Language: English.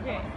okay?